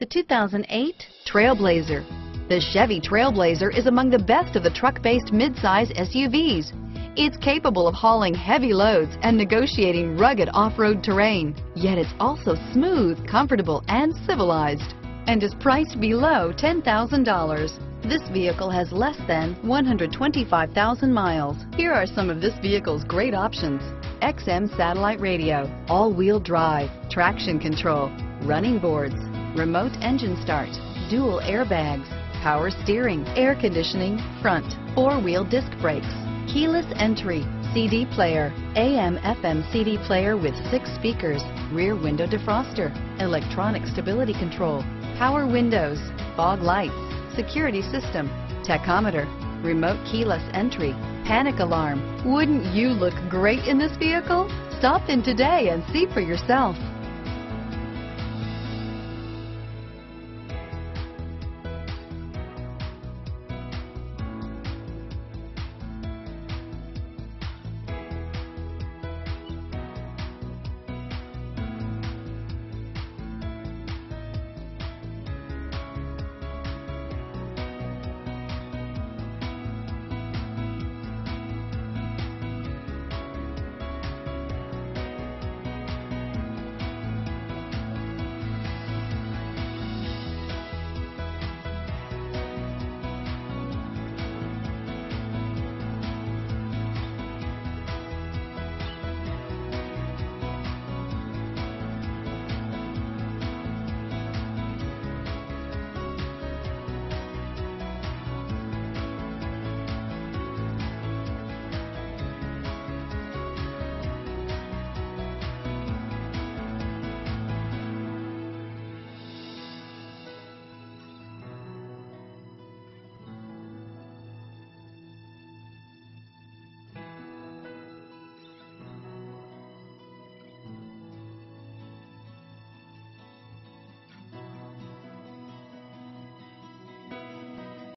The 2008 Trailblazer. The Chevy Trailblazer is among the best of the truck-based midsize SUVs. It's capable of hauling heavy loads and negotiating rugged off-road terrain, yet it's also smooth, comfortable, and civilized, and is priced below $10,000. This vehicle has less than 125,000 miles. Here are some of this vehicle's great options. XM satellite radio, all-wheel drive, traction control, running boards, remote engine start, dual airbags, power steering, air conditioning, front, four-wheel disc brakes, keyless entry, CD player, AM FM CD player with six speakers, rear window defroster, electronic stability control, power windows, fog lights, security system, tachometer, remote keyless entry, panic alarm. Wouldn't you look great in this vehicle? Stop in today and see for yourself.